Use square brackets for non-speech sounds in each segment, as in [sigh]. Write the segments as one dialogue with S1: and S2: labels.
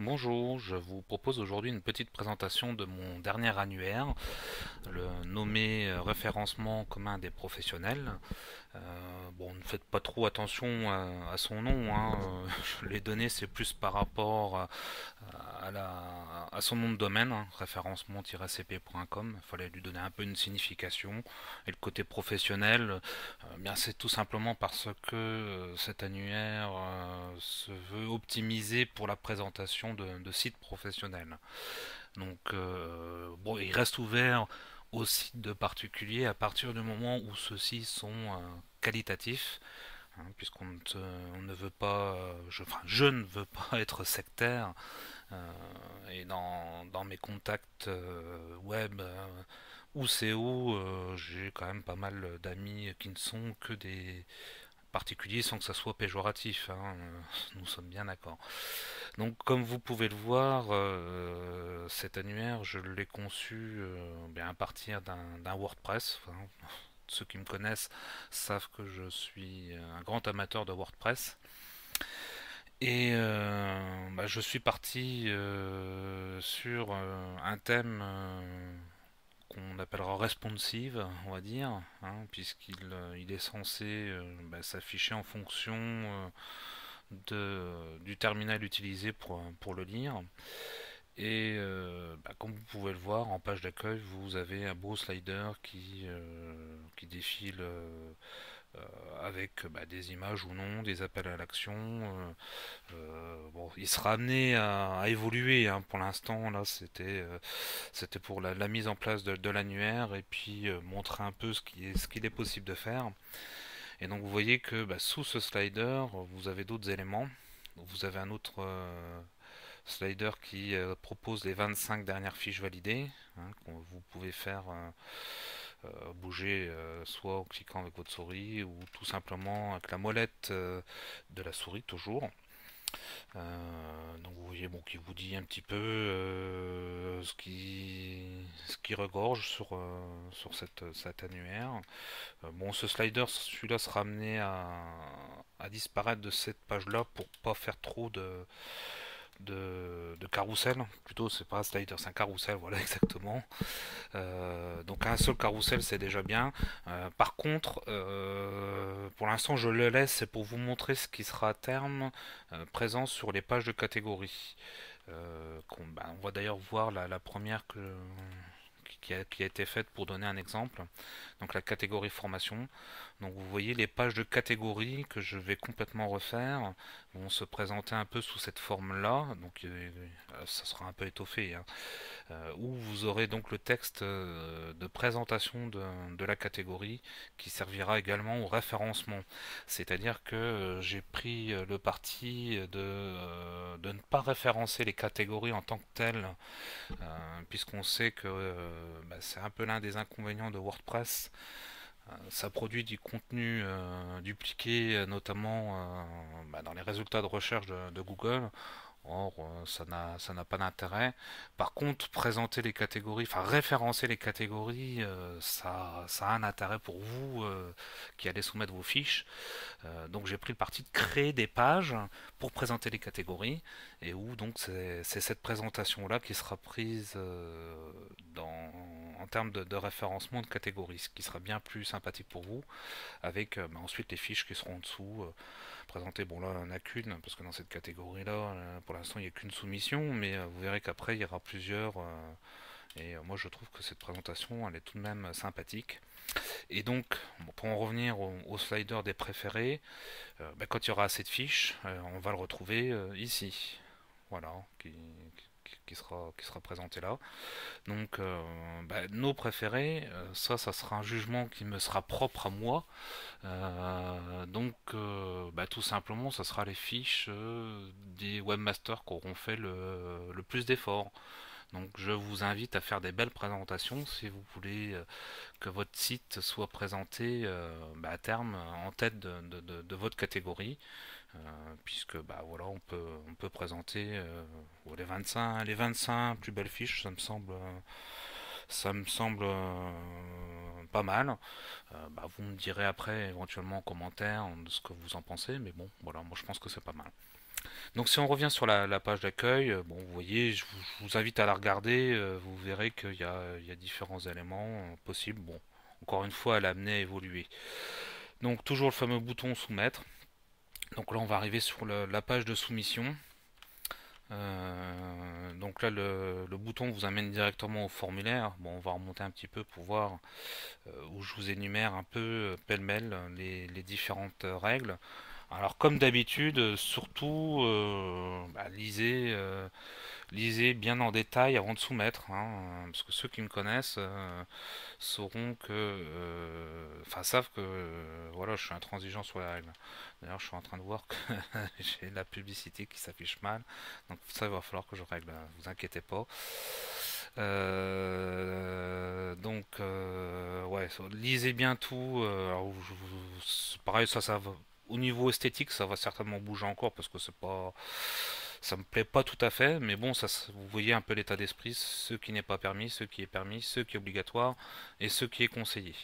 S1: Bonjour, je vous propose aujourd'hui une petite présentation de mon dernier annuaire, le nommé euh, référencement commun des professionnels. Euh, bon, ne faites pas trop attention à, son nom, hein, euh, je l'ai donné, c'est plus par rapport à, la, son nom de domaine, hein, référencement-cp.com. Il fallait lui donner un peu une signification. Et le côté professionnel, euh, bien c'est tout simplement parce que cet annuaire se veut optimiser pour la présentation de, sites professionnels. Donc bon, il reste ouvert aux sites de particuliers à partir du moment où ceux-ci sont qualitatifs hein, puisqu'on ne, veut pas, euh, je, enfin, je ne veux pas [laughs] être sectaire, euh, et dans, mes contacts euh, web ou CO, j'ai quand même pas mal d'amis qui ne sont que des particuliers sans que ça soit péjoratif, hein, nous sommes bien d'accord. Donc comme vous pouvez le voir, cet annuaire, je l'ai conçu bien à partir d'un WordPress. Ceux qui me connaissent savent que je suis un grand amateur de WordPress. Et euh, bah, je suis parti euh, sur euh, un thème qu'on appellera responsive, on va dire, hein, puisqu'il il est censé bah, s'afficher en fonction de, du terminal utilisé pour, pour le lire. Et euh, bah, comme vous pouvez le voir, en page d'accueil, vous avez un beau slider qui, euh, qui défile euh, avec bah, des images ou non, des appels à l'action. bon, il sera amené à, évoluer. hein. Pour l'instant, là, c'était c'était pour la, mise en place de, l'annuaire et puis montrer un peu ce qui est, ce qu'il est possible de faire. Et donc, vous voyez que bah, sous ce slider, vous avez d'autres éléments. Vous avez un autre slider qui euh, propose les 25 dernières fiches validées, hein, que vous pouvez faire euh, euh, bouger soit en cliquant avec votre souris ou tout simplement avec la molette de la souris toujours. Donc vous voyez bon, qui vous dit un petit peu ce qui, ce qui regorge sur, sur cette, cet annuaire. Bon, ce slider, celui-là sera amené à, à disparaître de cette page-là pour pas faire trop de, de, carrousel. Plutôt, c'est pas un slider, c'est un carrousel, [laughs] voilà exactement. Euh, donc un seul carrousel, c'est déjà bien. Euh, par contre, euh, pour l'instant, je le laisse, c'est pour vous montrer ce qui sera à terme présent sur les pages de catégorie. Bah, on va d'ailleurs voir la, première qui a été faite pour donner un exemple. Donc la catégorie formation. Donc vous voyez les pages de catégorie que je vais complètement refaire vont se présenter un peu sous cette forme-là. Donc euh, ça sera un peu étoffé, hein euh, où vous aurez donc le texte euh, de présentation de, la catégorie qui servira également au référencement. C'est-à-dire que euh, j'ai pris euh, le parti de, euh, ne pas référencer les catégories en tant que telles, euh, puisqu'on sait que euh, bah, c'est un peu l'un des inconvénients de WordPress. Euh, ça produit du contenu euh, dupliqué, euh, notamment bah, dans les résultats de recherche de Google. Or, euh, ça n'a pas d'intérêt. Par contre, présenter les catégories, enfin référencer les catégories, euh, ça, a un intérêt pour vous euh, qui allez soumettre vos fiches. Donc j'ai pris le parti de créer des pages pour présenter les catégories et où donc c'est cette présentation-là qui sera prise en termes de, référencement de catégories, ce qui sera bien plus sympathique pour vous, avec bah, ensuite les fiches qui seront en dessous. Présentées. Bon là, en a qu'une, parce que dans cette catégorie-là, euh, pour l'instant, il n'y a qu'une soumission, mais euh, vous verrez qu'après, il y aura plusieurs. euh, et moi, je trouve que cette présentation, elle est tout de même sympathique. Et donc, pour en revenir au, slider des préférés, bah, quand il y aura assez de fiches, on va le retrouver ici. Voilà, qui, qui- qui sera, qui sera présenté là. Donc, euh, bah, nos préférés, euh, ça, ça sera un jugement qui me sera propre à moi. Euh, donc, bah, tout simplement, ça sera les fiches des webmasters qui auront fait le, le plus d'efforts. Donc, je vous invite à faire des belles présentations si vous voulez euh, que votre site soit présenté euh, bah, à terme en tête de, votre catégorie, euh, puisque bah, voilà, on peut, présenter les 25, les 25 plus belles fiches, ça me semble, pas mal. Bah, vous me direz après éventuellement en commentaire ce que vous en pensez, mais bon, voilà, moi je pense que c'est pas mal. Donc si on revient sur la, page d'accueil, bon, vous voyez, je vous, invite à la regarder, vous verrez qu'il y, a, différents éléments possibles. Bon, encore une fois, elle a amené à évoluer. Donc toujours le fameux bouton soumettre. Donc là, on va arriver sur la page de soumission. Euh, donc là, le, bouton vous amène directement au formulaire. Bon, on va remonter un petit peu pour voir euh, où je vous énumère un peu euh, pêle-mêle les, différentes règles. Alors comme d'habitude, surtout bah, lisez lisez bien en détail avant de soumettre, hein, parce que ceux qui me connaissent euh, sauront que, euh, enfin savent que, euh, voilà, je suis intransigeant sur les règles. D'ailleurs, je suis en train de voir que [laughs] j'ai la publicité qui s'affiche mal, donc ça il va falloir que je règle. Hein, vous inquiétez pas. donc, ouais, lisez bien tout. Alors, pareil, ça, ça. Au niveau esthétique, ça va certainement bouger encore parce que c'est pas ça me plaît pas tout à fait, mais bon, ça, vous voyez un peu l'état d'esprit, ce qui n'est pas permis, ce qui est permis, ce qui est obligatoire et ce qui est conseillé.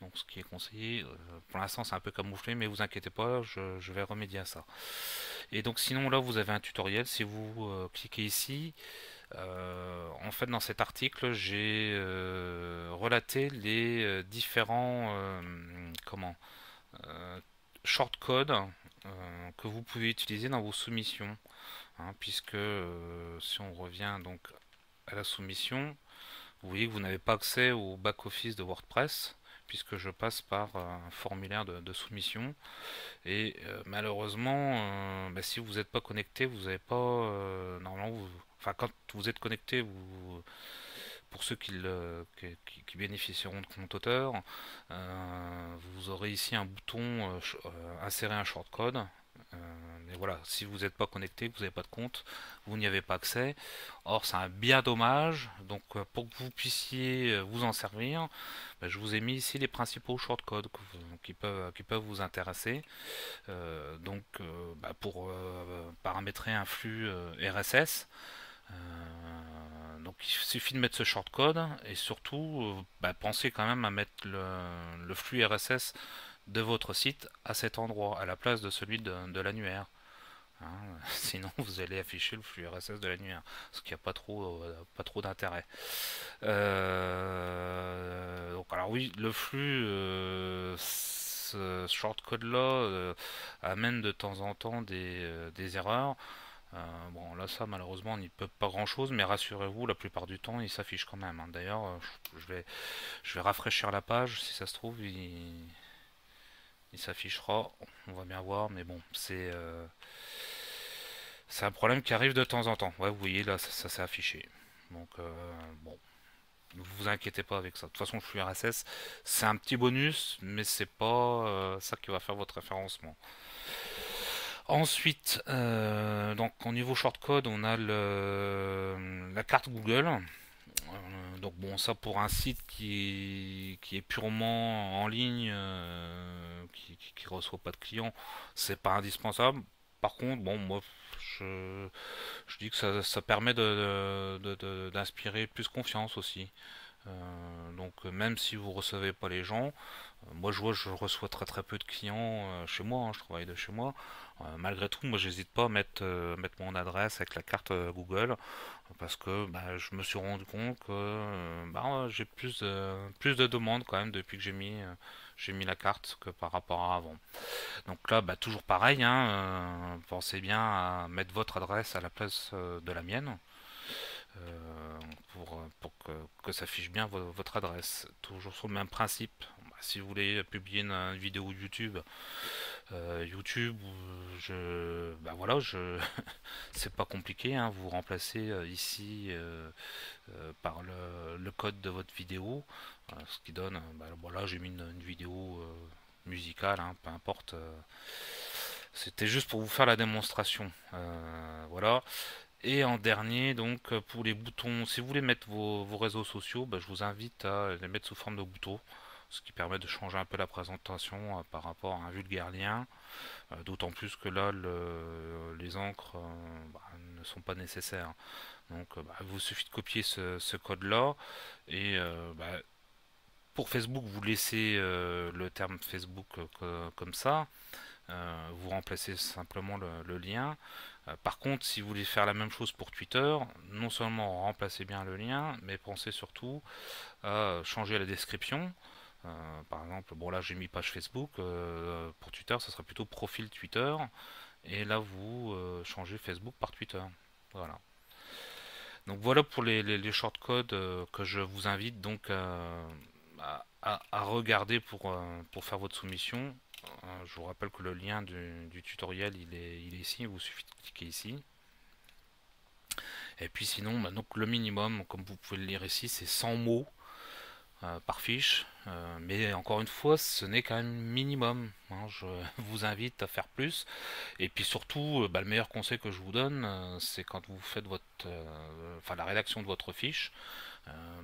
S1: Donc ce qui est conseillé, euh, pour l'instant c'est un peu camouflé, mais vous inquiétez pas, je, vais remédier à ça. Et donc sinon là vous avez un tutoriel, si vous euh, cliquez ici, euh, en fait dans cet article j'ai relaté les différents comment shortcodes que vous pouvez utiliser dans vos soumissions. Hein, puisque euh, si on revient donc à la soumission, vous voyez que vous n'avez pas accès au back-office de WordPress, puisque je passe par euh, un formulaire de, soumission. Et euh, malheureusement, bah, si vous n'êtes pas connecté, vous n'avez pas... normalement, enfin quand vous êtes connecté, vous pour ceux qui, qui, bénéficieront de compte auteur, vous aurez ici un bouton insérer un shortcode mais euh, voilà, si vous n'êtes pas connecté, vous n'avez pas de compte, vous n'y avez pas accès. Or, c'est un bien dommage. Donc, euh, pour que vous puissiez euh, vous en servir, ben, je vous ai mis ici les principaux shortcodes qui, peuvent, qui peuvent vous intéresser. donc, ben, pour paramétrer un flux RSS, donc il suffit de mettre ce shortcode et surtout ben, pensez quand même à mettre le, flux RSS de votre site à cet endroit, à la place de celui de, l'annuaire. Hein, [laughs] sinon, vous allez afficher le flux RSS de l'annuaire, ce qui n'a pas trop, euh, pas trop d'intérêt. Euh, donc, alors oui, le flux, euh, ce shortcode-là amène de temps en temps des, erreurs. Bon, là, ça, malheureusement, on n'y peut pas grand-chose, mais rassurez-vous, la plupart du temps, il s'affiche quand même. Hein. D'ailleurs, je vais, je vais rafraîchir la page, si ça se trouve, il s'affichera, on va bien voir, mais bon, c'est euh, c'est un problème qui arrive de temps en temps. Ouais, vous voyez, là, ça, s'est affiché. Donc, euh, bon, ne vous inquiétez pas avec ça. De toute façon, le flux RSS, c'est un petit bonus, mais c'est pas euh, ça qui va faire votre référencement. Ensuite, donc au niveau shortcode, on a la carte Google. Euh, donc bon, ça pour un site qui est, purement en ligne, euh, qui, qui, reçoit pas de clients, c'est pas indispensable. Par contre, bon, moi, je, dis que ça, permet d'inspirer plus confiance aussi. Euh, donc même si vous recevez pas les gens, moi je vois je reçois très très peu de clients chez moi, hein, je travaille de chez moi. malgré tout, moi j'hésite pas à mettre, mettre mon adresse avec la carte Google parce que bah, je me suis rendu compte que euh, bah, j'ai plus de, plus de demandes quand même depuis que j'ai mis, euh, mis la carte que par rapport à avant. Donc là, bah, toujours pareil, hein, euh, pensez bien à mettre votre adresse à la place de la mienne. Pour, pour que, ça fiche bien votre adresse. Toujours sur le même principe. Bah, si vous voulez publier une vidéo YouTube, euh, YouTube, je, bah voilà, je, [laughs] c'est pas compliqué. Hein, vous remplacez euh, ici euh, par le, code de votre vidéo, ce qui donne. Bah, voilà, j'ai mis une, vidéo musicale, hein, peu importe. C'était juste pour vous faire la démonstration. voilà. Et en dernier, donc pour les boutons, si vous voulez mettre vos, réseaux sociaux, bah, je vous invite à les mettre sous forme de boutons ce qui permet de changer un peu la présentation euh, par rapport à un vulgaire lien. Euh, d'autant plus que là, les encres euh, bah, ne sont pas nécessaires. Donc, bah, il vous suffit de copier ce, code-là et pour Facebook, vous laissez le terme Facebook comme ça. vous remplacez simplement le, lien. Par contre, si vous voulez faire la même chose pour Twitter, non seulement remplacez bien le lien, mais pensez surtout à changer la description. par exemple, bon là j'ai mis page Facebook, pour Twitter ça sera plutôt profil Twitter, et là vous changez Facebook par Twitter. Voilà. Donc voilà pour les, shortcodes euh, que je vous invite donc euh, à, regarder euh, pour faire votre soumission. Je vous rappelle que le lien du, tutoriel il est, ici, il vous suffit de cliquer ici. Et puis sinon, bah, donc le minimum, comme vous pouvez le lire ici, c'est 100 mots euh, par fiche. Euh, mais encore une fois, ce n'est même minimum. Hein. je [laughs] vous invite à faire plus. Et puis surtout, euh, bah, le meilleur conseil que je vous donne, c'est quand vous faites votre, enfin la rédaction de votre fiche,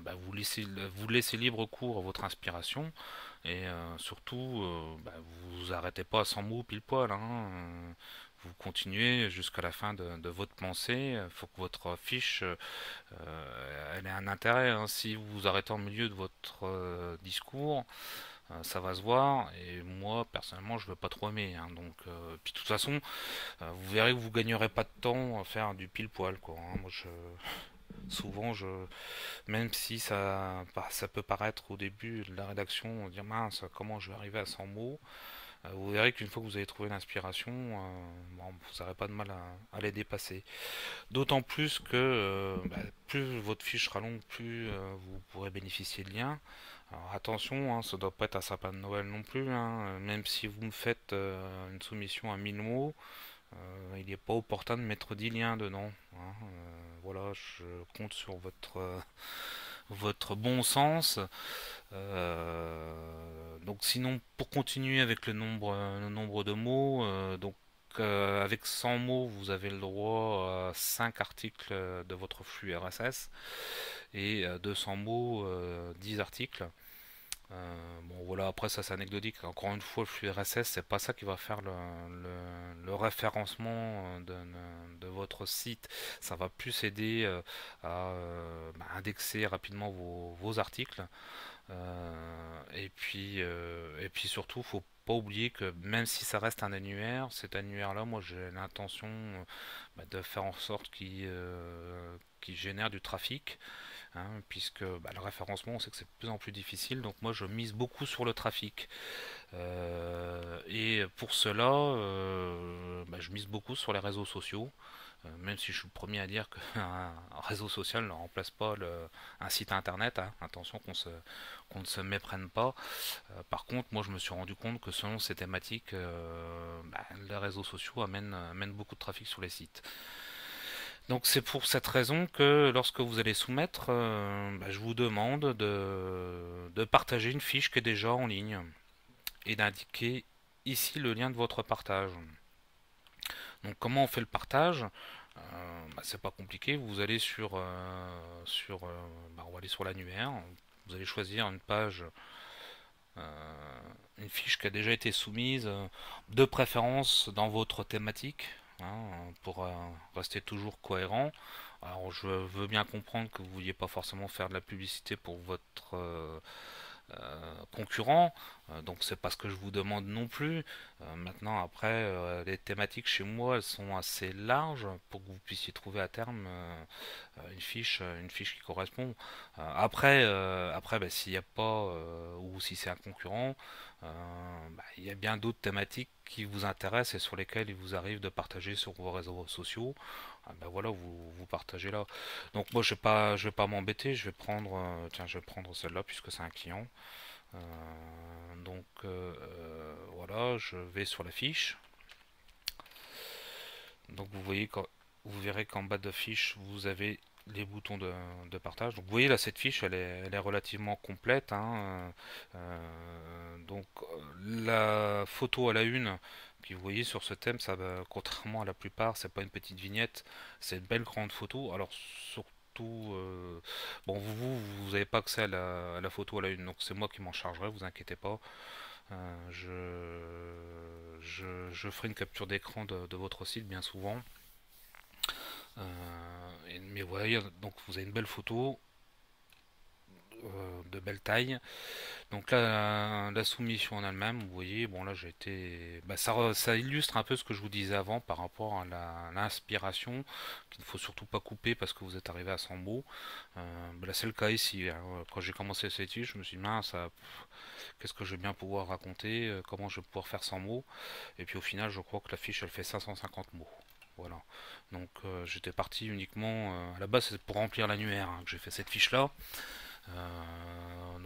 S1: bah, vous laissez vous laissez libre cours à votre inspiration. Et surtout, bah, vous arrêtez pas à 100 mots pile poil. Hein vous continuez jusqu'à la fin de, votre pensée. Il faut que votre fiche euh, elle ait un intérêt. Hein. Si vous vous arrêtez en milieu de votre euh, discours, euh, ça va se voir. Et moi, personnellement, je veux pas trop aimer. Hein. donc, puis de toute façon, vous verrez que vous gagnerez pas de temps à faire du pile poil. Quoi. Moi, je souvent même si ça ça peut paraître au début de la rédaction dire mince comment je vais arriver à 100 mots euh, vous verrez qu'une fois que vous avez trouvé l'inspiration, euh, vous n'aurez pas de mal à, les dépasser. D'autant plus que euh, bah, plus votre fiche sera longue, plus vous pourrez bénéficier de liens. Alors attention, hein, ça ne doit pas être un sapin de Noël non plus. Hein. même si vous me faites une soumission à 1000 mots, il n'est pas opportun de mettre 10 liens dedans. Hein. voilà, je compte sur votre votre bon sens. Euh, donc sinon, pour continuer avec le nombre, de mots, euh, donc euh, avec 100 mots, vous avez le droit à 5 articles de votre flux RSS et 200 mots, 10 articles. Euh, bon voilà, après ça c'est anecdotique. Encore une fois, le flux RSS, c'est pas ça qui va faire le, référencement de, votre site. Ça va plus aider euh, à euh, bah, indexer rapidement vos, articles. et puis et puis surtout, faut pas oublier que même si ça reste un annuaire, cet annuaire-là, moi j'ai l'intention bah, de faire en sorte qu'il génère du trafic. Hein, puisque bah, le référencement, on sait que c'est de plus en plus difficile, donc moi je mise beaucoup sur le trafic. Euh, et pour cela, euh, bah, je mise beaucoup sur les réseaux sociaux, euh, même si je suis le premier à dire qu'un [laughs] réseau social ne remplace pas un site internet. Hein. attention qu'on ne se méprenne pas. par contre, moi je me suis rendu compte que selon ces thématiques, bah, les réseaux sociaux amènent beaucoup de trafic sur les sites. Donc c'est pour cette raison que lorsque vous allez soumettre, euh, bah, je vous demande de, partager une fiche qui est déjà en ligne et d'indiquer ici le lien de votre partage. Donc comment on fait le partage? Euh, bah, C'est pas compliqué, vous allez sur, euh, sur bah, on va aller sur l'annuaire, vous allez choisir une page une fiche qui a déjà été soumise, de préférence dans votre thématique. Hein, pour euh, rester toujours cohérent. Alors je veux bien comprendre que vous ne vouliez pas forcément faire de la publicité pour votre euh, euh, concurrent, donc c'est pas ce que je vous demande non plus. maintenant après les thématiques chez moi elles sont assez larges pour que vous puissiez trouver à terme une fiche une fiche qui correspond. après après bah, s'il n'y a pas ou si c'est un concurrent, bah, il y a bien d'autres thématiques qui vous intéressent et sur lesquelles il vous arrive de partager sur vos réseaux sociaux. Ben voilà, vous, vous partagez là. Donc moi je vais pas je vais pas m'embêter, je vais prendre euh, tiens je vais prendre celle-là puisque c'est un client. Euh, donc euh, voilà, je vais sur la fiche. Donc vous voyez quand vous verrez qu'en bas de fiche vous avez les boutons de, partage. Donc vous voyez là cette fiche elle est, relativement complète. Hein. Euh, donc la photo à la une, puis vous voyez sur ce thème, ça contrairement à la plupart, c'est pas une petite vignette, c'est une belle grande photo. Alors euh, bon vous vous n'avez pas accès à la, photo à la une, donc c'est moi qui m'en chargerai, vous inquiétez pas. Euh, je, je, ferai une capture d'écran de votre site bien souvent. Euh, mais voyez, donc vous avez une belle photo. De belle taille. Donc là, la soumission en elle-même, vous voyez, bon là j'ai été, bah, ça, ça, illustre un peu ce que je vous disais avant par rapport à l'inspiration, qu'il ne faut surtout pas couper parce que vous êtes arrivé à 100 mots. Euh, bah, là c'est le cas ici. Hein. Quand j'ai commencé cette étude, je me suis dit mince, qu'est-ce que je vais bien pouvoir raconter, euh, comment je vais pouvoir faire 100 mots. Et puis au final, je crois que la fiche elle fait 550 mots. Voilà. Donc euh, j'étais parti uniquement, à la base c'est pour remplir l'annuaire hein, que j'ai fait cette fiche là. Euh,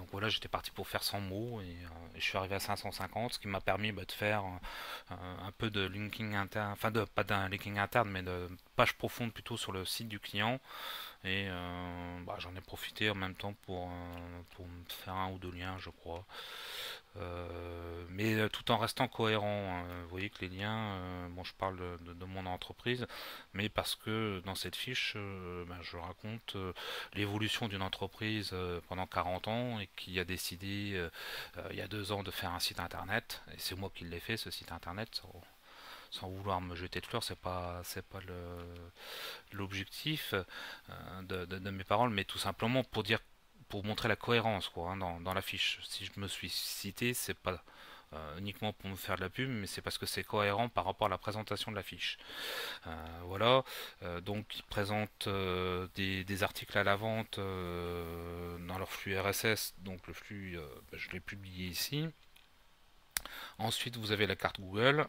S1: donc voilà, j'étais parti pour faire 100 mots et, euh, je suis arrivé à 550, ce qui m'a permis bah, de faire euh, un peu de linking interne, enfin de, pas d'un linking interne, mais de page profonde plutôt sur le site du client. Et bah, j'en ai profité en même temps pour faire un ou deux liens, je crois. Euh, mais euh, tout en restant cohérent. Hein. Vous voyez que les liens, euh, bon, je parle de, mon entreprise, mais parce que dans cette fiche, ben, je raconte l'évolution d'une entreprise pendant 40 ans et qui a décidé il y a deux ans de faire un site internet. Et c'est moi qui l'ai fait, ce site internet. Sans, vouloir me jeter de fleurs, c'est pas c'est pas l'objectif de, de, mes paroles, mais tout simplement pour dire pour montrer la cohérence quoi, hein, dans, la fiche. Si je me suis cité, c'est pas euh, uniquement pour me faire de la pub, mais c'est parce que c'est cohérent par rapport à la présentation de la fiche. Euh, voilà, euh, donc ils présentent des, articles à la vente dans leur flux RSS, donc le flux, ben, je l'ai publié ici. Ensuite, vous avez la carte Google.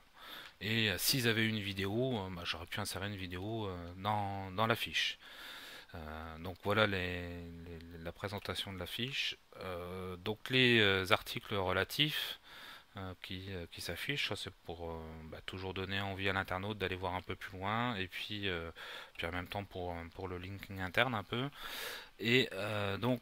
S1: Et s'ils avaient une vidéo, ben, j'aurais pu insérer une vidéo dans, dans la fiche. Euh, donc voilà la présentation de la fiche. Euh, donc les euh, articles relatifs qui, s'affichent, c'est pour bah, toujours donner envie à l'internaute d'aller voir un peu plus loin et puis, en même temps pour, pour le linking interne un peu. Et donc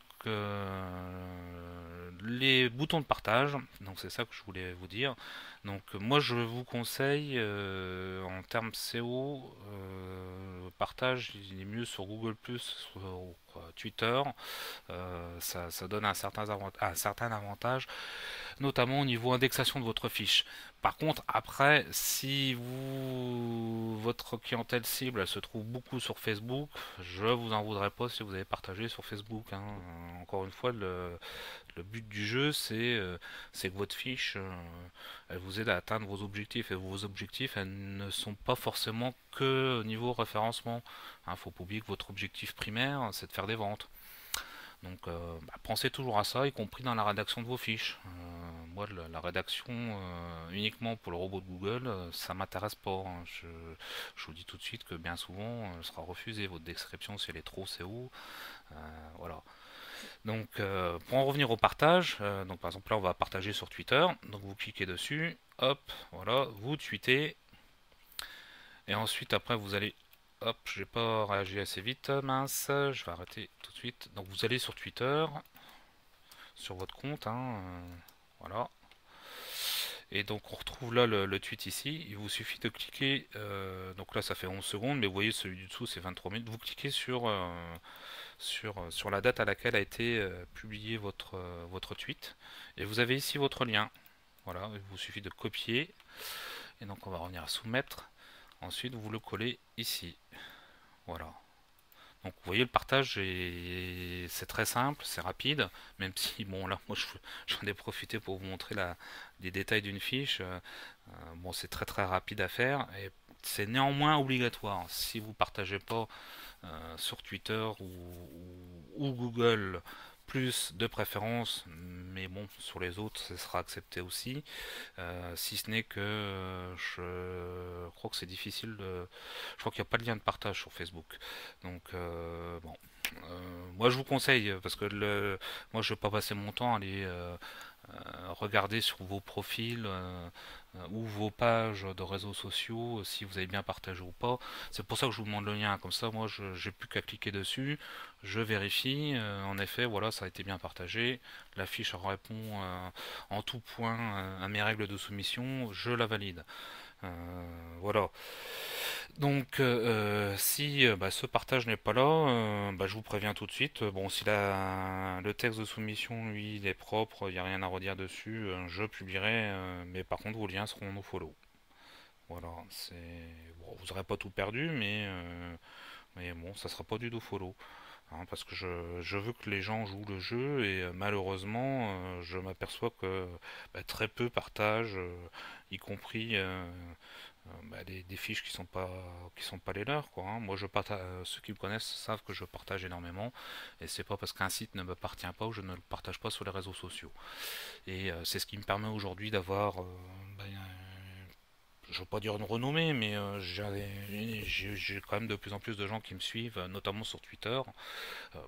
S1: les boutons de partage, donc c'est ça que je voulais vous dire. Donc moi je vous conseille en termes SEO partage, il est mieux sur Google Plus, sur euh, Twitter. Euh, ça, donne un certain, un certain avantage, notamment au niveau indexation de votre fiche. Par contre, après, si votre clientèle cible se trouve beaucoup sur Facebook, je vous en voudrais pas si vous avez partagé sur Facebook. Hein. Encore une fois, le, but du jeu, c'est euh, que votre fiche, elle vous aide à atteindre vos objectifs. Et vos objectifs, elles ne sont pas forcément que au niveau référencement. Il hein, faut pas oublier que votre objectif primaire, c'est de faire des ventes. Donc euh, bah, pensez toujours à ça, y compris dans la rédaction de vos fiches. Euh, moi, la, rédaction euh, uniquement pour le robot de Google, ça m'intéresse pas. Hein. Je, vous dis tout de suite que bien souvent, elle sera refusée. Votre description, si elle est trop où voilà. Donc, pour en revenir au partage, donc par exemple là, on va partager sur Twitter. Donc, vous cliquez dessus, hop, voilà, vous tweetez. Et ensuite, après, vous allez Hop, j'ai pas réagi assez vite, mince, je vais arrêter tout de suite. Donc vous allez sur Twitter, sur votre compte, hein, euh, voilà. Et donc on retrouve là le, tweet ici, il vous suffit de cliquer, euh, donc là ça fait 11 secondes, mais vous voyez celui du dessous c'est 23 minutes, vous cliquez sur, euh, sur, sur la date à laquelle a été publié votre, votre tweet, et vous avez ici votre lien, voilà, il vous suffit de copier, et donc on va revenir à soumettre, Ensuite, vous le collez ici. Voilà. Donc vous voyez le partage c'est très simple, c'est rapide, même [laughs] si bon là moi j'en ai profité pour vous montrer la, les détails d'une fiche. Euh, bon c'est très très rapide à faire et c'est néanmoins obligatoire. Si vous partagez pas euh, sur Twitter ou Google plus de préférence, mais bon, sur les autres, ce sera accepté aussi. Euh, si ce n'est que euh, je crois que c'est difficile de. Je crois qu'il n'y a pas de lien de partage sur Facebook. Donc, euh, bon. moi, je vous conseille, parce que moi, je ne vais pas passer mon temps à aller regarder sur vos profils euh, ou vos pages de réseaux sociaux, euh, si vous avez bien partagé ou pas. C'est pour ça que je vous demande le lien, comme ça moi j'ai plus qu'à cliquer dessus, je vérifie, euh, en effet voilà ça a été bien partagé, la fiche répond en tout point à mes règles de soumission, je la valide. voilà. Donc euh, si euh, bah, ce partage n'est pas là, euh, bah, je vous préviens tout de suite. Bon, si la, le texte de soumission, lui, il est propre, il n'y a rien à redire dessus, je publierai, mais par contre vos liens seront nos follow. Voilà, c'est bon, vous n'aurez pas tout perdu, mais bon, ça sera pas du tout follow. hein, parce que je, veux que les gens jouent le jeu et malheureusement je m'aperçois que bah, très peu partagent, y compris euh, bah, des, fiches qui sont pas qui sont pas les leurs quoi. Hein. Moi je partage, euh, ceux qui me connaissent savent que je partage énormément et c'est pas parce qu'un site ne m'appartient pas ou je ne le partage pas sur les réseaux sociaux. Et euh, c'est ce qui me permet aujourd'hui d'avoir bah, je veux pas dire une renommée, mais j'ai quand même de plus en plus de gens qui me suivent, notamment sur Twitter,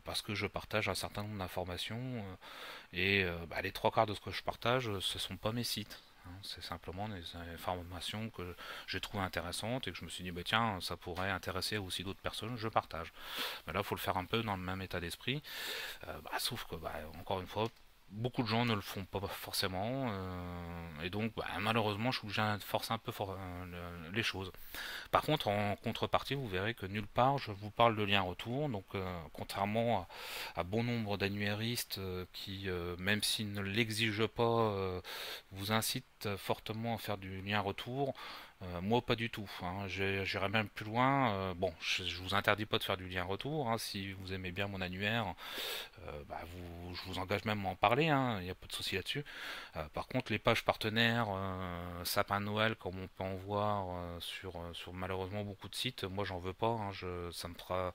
S1: parce que je partage un certain nombre d'informations, et bah, les trois quarts de ce que je partage, ce sont pas mes sites. Hein, c'est simplement des informations que j'ai trouvées intéressantes et que je me suis dit, bah, tiens, ça pourrait intéresser aussi d'autres personnes, je partage. Mais là, il faut le faire un peu dans le même état d'esprit. Euh, bah, sauf que, bah, encore une fois, beaucoup de gens ne le font pas forcément euh, et donc bah, malheureusement je suis obligé de forcer un peu euh, les choses par contre en contrepartie vous verrez que nulle part je vous parle de lien retour donc euh, contrairement à, bon nombre d'annuaristes qui même s'ils ne l'exigent pas vous incitent fortement à faire du lien retour moi, pas du tout. Hein. J'irai même plus loin. Bon, je, vous interdis pas de faire du lien retour. Hein. Si vous aimez bien mon annuaire, bah, je vous engage même à en parler. Hein. Il n'y a pas de souci là-dessus. par contre, les pages partenaires, sapin Noël, comme on peut en voir sur, sur malheureusement beaucoup de sites, moi, j'en veux pas. Je, ça me fera.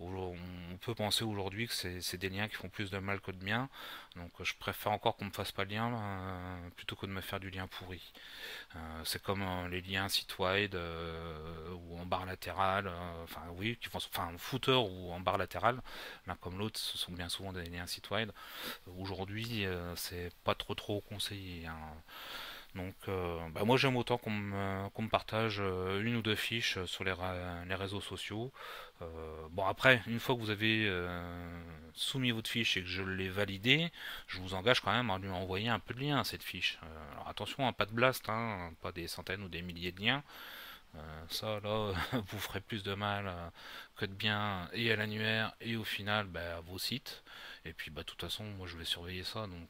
S1: On peut penser aujourd'hui que c'est des liens qui font plus de mal que de bien. Donc, je préfère encore qu'on me fasse pas de lien plutôt que de me faire du lien pourri. c'est comme les liens un site wide euh, ou en barre latérale, euh, enfin oui, qui font, enfin footer ou en barre latérale, l'un comme l'autre, ce sont bien souvent des liens site wide. Aujourd'hui, euh, c'est pas trop trop conseillé. Hein. Donc bah, moi j'aime autant qu'on me, partage une ou deux fiches sur les, réseaux sociaux. bon après, une fois que vous avez soumis votre fiche et que je l'ai validé, je vous engage quand même à lui envoyer un peu de liens à cette fiche. Euh, alors attention, hein, pas de blast, hein, pas des centaines ou des milliers de liens. Euh, ça là, [laughs] vous ferez plus de mal euh, que de bien et à l'annuaire et au final bah, à vos sites. Et puis bah de toute façon, moi je vais surveiller ça, donc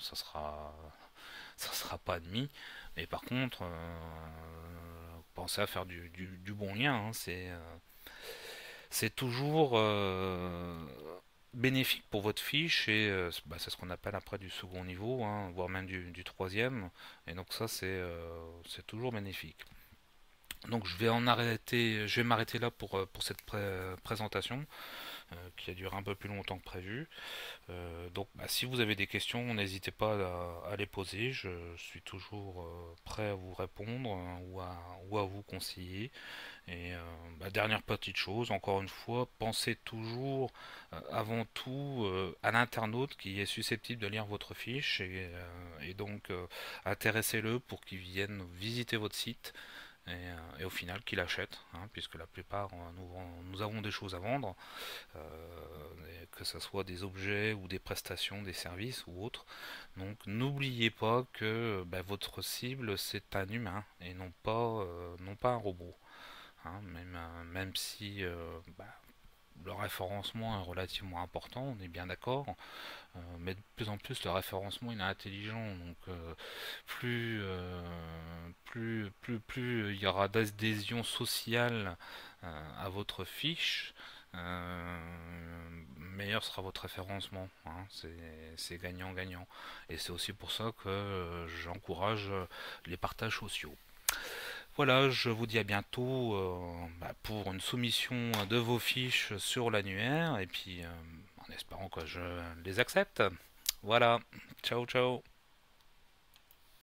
S1: ça sera [laughs] ça sera pas admis. Mais par contre, pensez à faire du, bon lien. Hein, c'est c'est toujours bénéfique pour votre fiche et euh, bah, c'est ce qu'on appelle après du second niveau, hein, voire même du, troisième. Et donc ça euh, c'est toujours bénéfique. Donc je vais m'arrêter là pour, euh, cette présentation qui a duré un peu plus longtemps que prévu. donc bah, si vous avez des questions, n'hésitez pas à, les poser. Je suis toujours prêt à vous répondre hein, ou, à, ou, à, vous conseiller. Et euh, bah, dernière petite chose, encore une fois, pensez toujours euh, avant tout euh, à l'internaute qui est susceptible de lire votre fiche et, donc intéressez-le pour qu'il vienne visiter votre site et, au final qu'il achète, hein, puisque la plupart nous, avons des choses à vendre, que ce soit des objets ou des prestations, des services ou autres. Donc n'oubliez pas que bah, votre cible c'est un humain et non pas, non pas un robot. Hein, même, euh, même si euh, bah, le référencement est relativement important, on est bien d'accord, euh, mais de plus en plus le référencement est intelligent, donc plus, plus, plus, plus il y aura d'adhésion sociale à votre fiche, meilleur sera votre référencement. Hein. c'est gagnant-gagnant. Et c'est aussi pour ça que j'encourage les partages sociaux. Voilà, je vous dis à bientôt euh, bah, pour une soumission de vos fiches sur l'annuaire et puis euh, en espérant que je les accepte. Voilà, ciao ciao